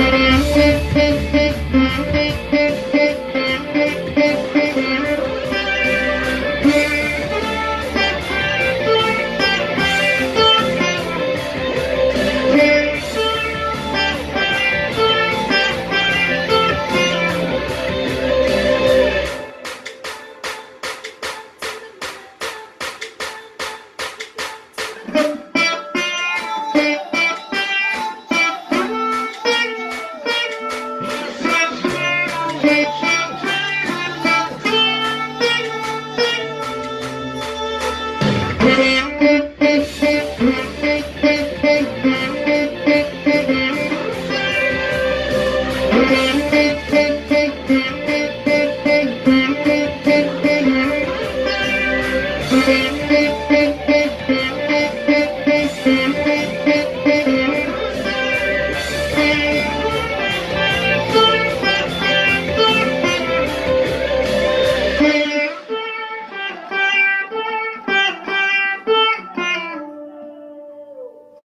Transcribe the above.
Thank you. Música